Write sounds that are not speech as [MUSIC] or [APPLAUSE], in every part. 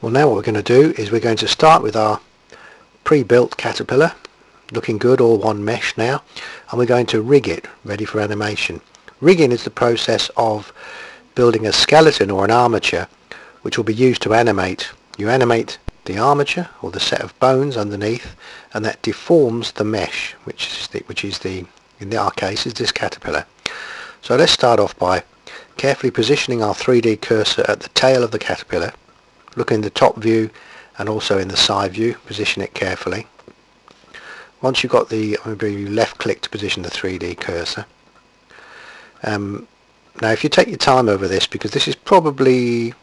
Well now what we're going to do is we're going to start with our pre-built caterpillar looking good all one mesh now and we're going to rig it ready for animation. Rigging is the process of building a skeleton or an armature which will be used to animate. You animate the armature or the set of bones underneath and that deforms the mesh which is the, which is the in our case is this caterpillar. So let's start off by carefully positioning our 3D cursor at the tail of the caterpillar look in the top view and also in the side view position it carefully once you've got the maybe left click to position the 3D cursor um, now if you take your time over this because this is probably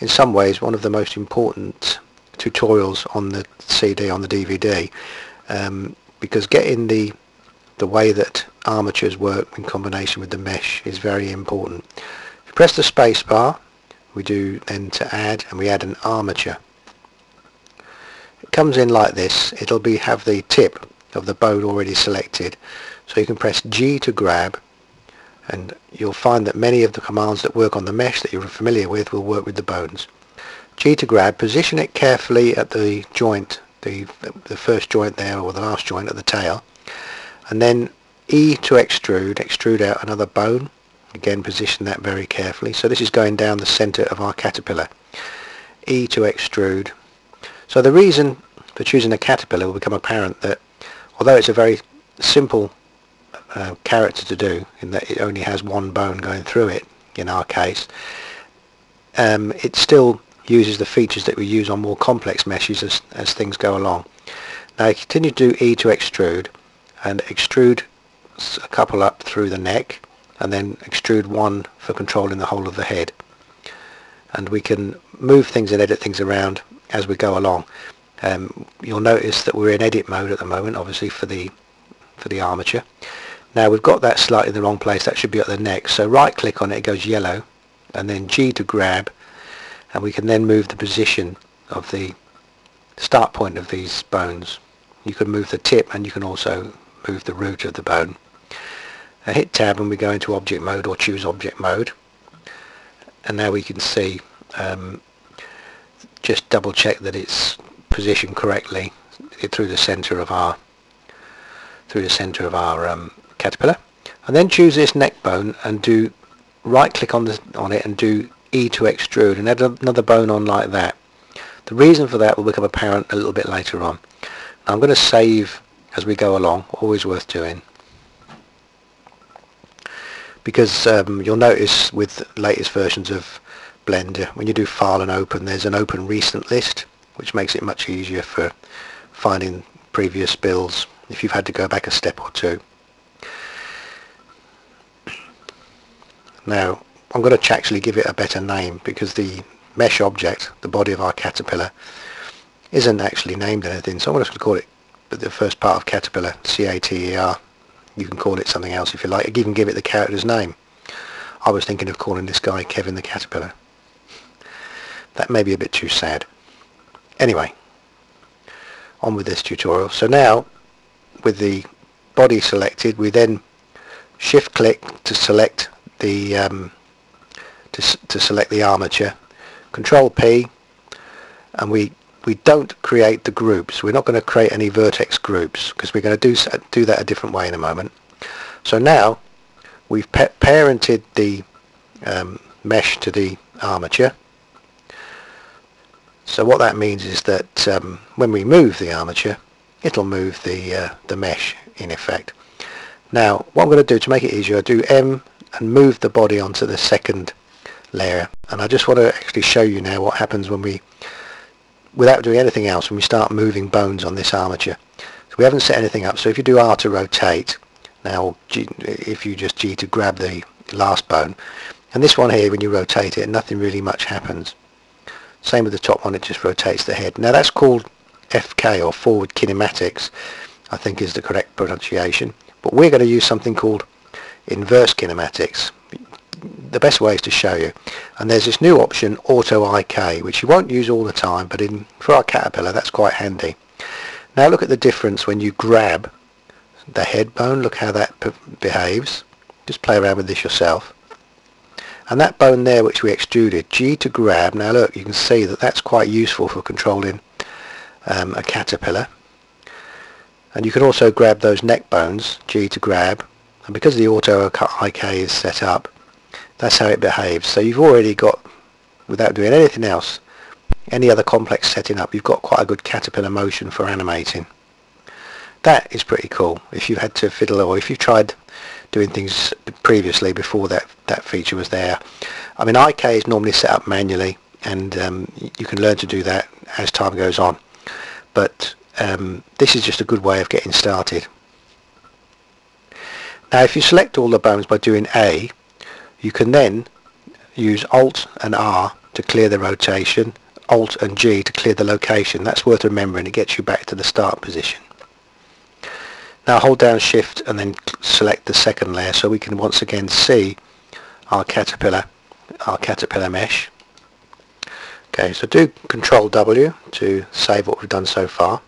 in some ways one of the most important tutorials on the CD on the DVD um, because getting the the way that armatures work in combination with the mesh is very important. If you press the space bar we do then to add and we add an armature. It comes in like this. It'll be have the tip of the bone already selected so you can press G to grab and you'll find that many of the commands that work on the mesh that you're familiar with will work with the bones. G to grab, position it carefully at the joint, the, the first joint there or the last joint at the tail and then E to extrude, extrude out another bone Again position that very carefully. So this is going down the center of our caterpillar. E to extrude. So the reason for choosing a caterpillar will become apparent that although it's a very simple uh, character to do in that it only has one bone going through it in our case um, it still uses the features that we use on more complex meshes as, as things go along. Now I continue to do E to extrude and extrude a couple up through the neck and then extrude one for controlling the whole of the head. And we can move things and edit things around as we go along. Um, you'll notice that we're in edit mode at the moment obviously for the for the armature. Now we've got that slightly in the wrong place. That should be at the neck. So right click on it it goes yellow and then G to grab. And we can then move the position of the start point of these bones. You can move the tip and you can also move the root of the bone I hit tab and we go into object mode or choose object mode. And now we can see um, just double check that it's positioned correctly through the center of our through the center of our um, caterpillar. And then choose this neck bone and do right click on the on it and do E to extrude and add another bone on like that. The reason for that will become apparent a little bit later on. I'm going to save as we go along always worth doing because um, you'll notice with latest versions of Blender when you do file and open there's an open recent list which makes it much easier for finding previous builds if you've had to go back a step or two. Now I'm going to actually give it a better name because the mesh object, the body of our caterpillar, isn't actually named anything so I'm just going to call it the first part of caterpillar, C-A-T-E-R you can call it something else if you like. Even give it the character's name. I was thinking of calling this guy Kevin the Caterpillar. That may be a bit too sad. Anyway, on with this tutorial. So now, with the body selected, we then shift click to select the um, to, to select the armature. Control P, and we we don't create the groups. We're not going to create any vertex groups because we're going to do, do that a different way in a moment. So now we've parented the um, mesh to the armature. So what that means is that um, when we move the armature, it'll move the, uh, the mesh in effect. Now what I'm going to do to make it easier, I do M and move the body onto the second layer. And I just want to actually show you now what happens when we without doing anything else when we start moving bones on this armature. So we haven't set anything up. So if you do R to rotate, now G, if you just G to grab the last bone, and this one here when you rotate it, nothing really much happens. Same with the top one, it just rotates the head. Now that's called FK or forward kinematics, I think is the correct pronunciation. But we're going to use something called inverse kinematics the best way is to show you. And there's this new option auto IK which you won't use all the time but in for our caterpillar that's quite handy. Now look at the difference when you grab the head bone look how that behaves. Just play around with this yourself. And that bone there which we extruded G to grab. Now look you can see that that's quite useful for controlling um, a caterpillar. And you can also grab those neck bones G to grab. And because the auto IK is set up that's how it behaves. So you've already got without doing anything else any other complex setting up you've got quite a good caterpillar motion for animating. That is pretty cool. If you had to fiddle or if you've tried doing things previously before that that feature was there. I mean IK is normally set up manually and um, you can learn to do that as time goes on. But um, this is just a good way of getting started. Now if you select all the bones by doing A you can then use Alt and R to clear the rotation Alt and G to clear the location that's worth remembering it gets you back to the start position now hold down shift and then select the second layer so we can once again see our caterpillar, our caterpillar mesh. Okay, so do control W to save what we've done so far.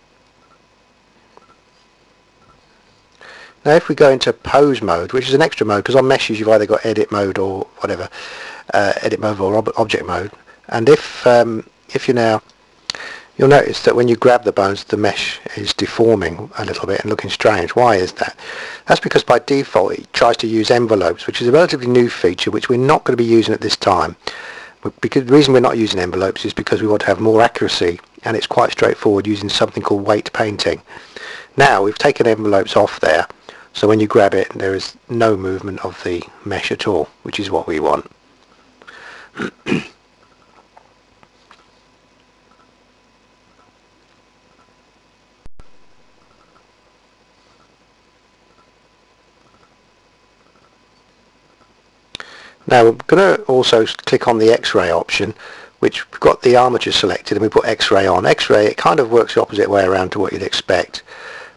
Now if we go into pose mode, which is an extra mode, because on meshes you've either got edit mode or whatever, uh, edit mode or ob object mode, and if um, if you now You'll notice that when you grab the bones the mesh is deforming a little bit and looking strange. Why is that? That's because by default it tries to use envelopes which is a relatively new feature which we're not going to be using at this time. Because the reason we're not using envelopes is because we want to have more accuracy and it's quite straightforward using something called weight painting. Now we've taken envelopes off there so when you grab it there is no movement of the mesh at all which is what we want. [CLEARS THROAT] Now we're going to also click on the X-ray option which we've got the armature selected and we put X-ray on. X-ray it kind of works the opposite way around to what you'd expect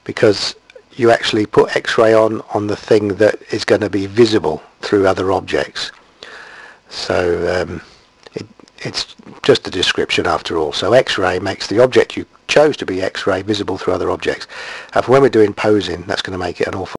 because you actually put X-ray on on the thing that is going to be visible through other objects. So um, it, it's just a description after all. So X-ray makes the object you chose to be X-ray visible through other objects. And when we're doing posing that's going to make it an awful